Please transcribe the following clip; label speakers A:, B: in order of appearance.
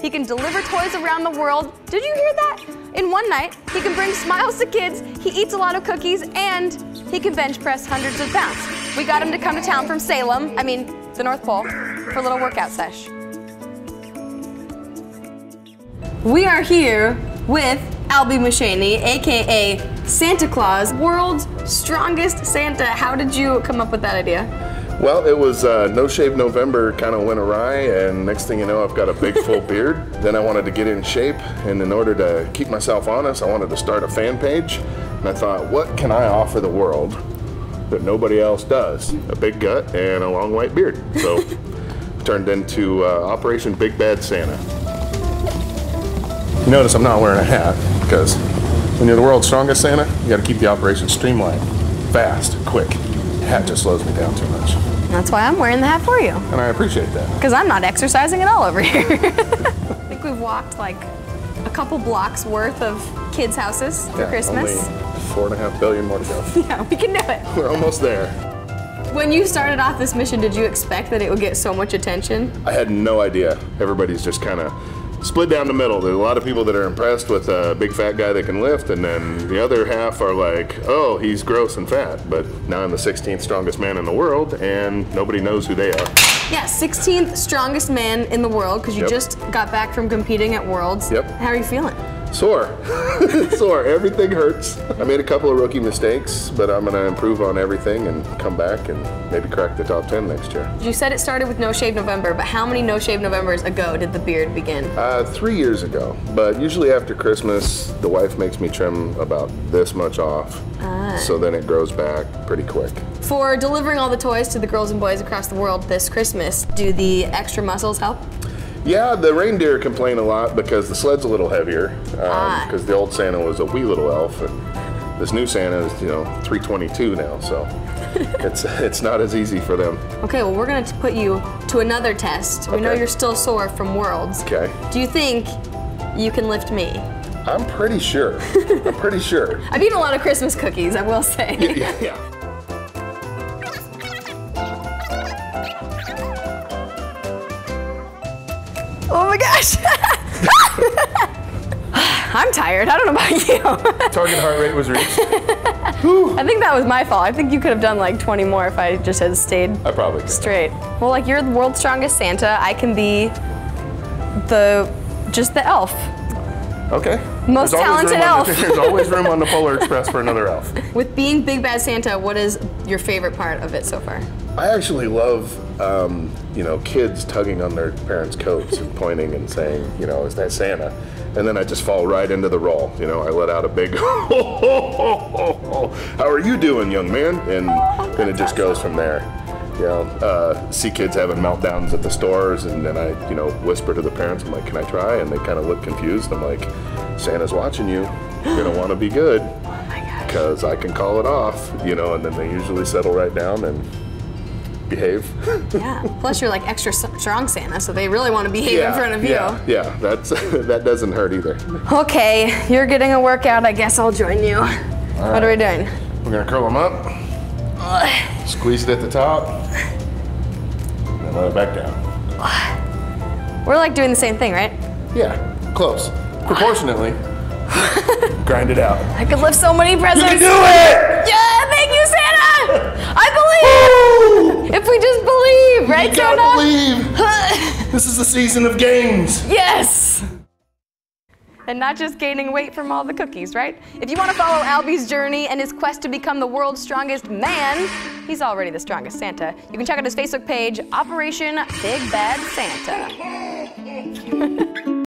A: He can deliver toys around the world. Did you hear that? In one night, he can bring smiles to kids, he eats a lot of cookies, and he can bench press hundreds of pounds. We got him to come to town from Salem, I mean, the North Pole, for a little workout sesh. We are here with Albie Mushaney, aka Santa Claus, world's strongest Santa. How did you come up with that idea?
B: Well, it was uh, No Shave November kind of went awry, and next thing you know, I've got a big full beard. Then I wanted to get in shape, and in order to keep myself honest, I wanted to start a fan page. And I thought, what can I offer the world that nobody else does? A big gut and a long white beard. So turned into uh, Operation Big Bad Santa. You notice I'm not wearing a hat because when you're the world's strongest Santa, you got to keep the operation streamlined, fast, quick. Hat just slows me down too much.
A: That's why I'm wearing the hat for you.
B: And I appreciate that.
A: Because I'm not exercising at all over here. I think we've walked like a couple blocks worth of kids' houses for
B: Yeah,
A: Christmas.
B: Only four and a half billion more to go.
A: Yeah, we can do it.
B: We're almost there.
A: When you started off this mission, did you expect that it would get so much attention?
B: I had no idea. Everybody's just kind of split down the middle. There's a lot of people that are impressed with a big fat guy that can lift, and then the other half are like, oh, he's gross and fat. But now I'm the 16th strongest man in the world, and nobody knows who they are.
A: Yeah, 16th strongest man in the world because you
B: Yep.
A: just got back from competing at Worlds.
B: Yep.
A: How are you feeling?
B: Sore. Sore. Everything hurts. I made a couple of rookie mistakes, but I'm going to improve on everything and come back and maybe crack the top 10 next year.
A: You said it started with No Shave November, but how many No Shave Novembers ago did the beard begin?
B: Uh, three years ago, but usually after Christmas, the wife makes me trim about this much off. So then it grows back pretty quick.
A: For delivering all the toys to the girls and boys across the world this Christmas, do the extra muscles help?
B: Yeah, the reindeer complain a lot because the sled's a little heavier.
A: Ah.
B: Because the old Santa was a wee little elf, and this new Santa is, you know, 322 now. So it's it's not as easy for them.
A: Okay, well, we're going to put you to another test. We know you're still sore from Worlds.
B: Okay,
A: Do you think you can lift me?
B: I'm pretty sure. I'm pretty sure.
A: I've eaten a lot of Christmas cookies, I will say.
B: Yeah, yeah.
A: My gosh! I'm tired. I don't know about you.
B: Target heart rate was reached.
A: I think that was my fault. I think you could have done like 20 more if I just had stayed
B: I probably could.
A: straight. Well, like you're the world's strongest Santa. I can be the just the elf.
B: Okay.
A: Most
B: There's
A: talented
B: room on the-
A: elf.
B: there's always room on the Polar Express for another elf.
A: With being Big Bad Santa, what is your favorite part of it so far?
B: I actually love, um, you know, kids tugging on their parents' coats and pointing and saying, you know, is that Santa? And then I just fall right into the role. You know, I let out a big, how are you doing, young man? And then it just goes from there. You know, uh, see kids having meltdowns at the stores, and then I, you know, whisper to the parents, I'm like, can I try? And they kind of look confused. I'm like, Santa's watching you. You're gonna want to be good
A: Oh
B: because I can call it off, you know, and then they usually settle right down and behave.
A: Yeah. Plus, you're like extra strong Santa, so they really want to behave in front of you.
B: Yeah, yeah, that's that doesn't hurt either.
A: Okay, you're getting a workout. I guess I'll join you. What are we doing?
B: We're gonna curl them up, squeeze it at the top, and then let it back down.
A: We're like doing the same thing, right?
B: Yeah, close. Proportionately. Grind it out.
A: I could lift so many presents.
B: You can do it!
A: Yeah,
B: season of games.
A: Yes. And not just gaining weight from all the cookies, right? If you want to follow Albie's journey and his quest to become the world's strongest man, he's already the strongest Santa. You can check out his Facebook page, Operation Big Bad Santa.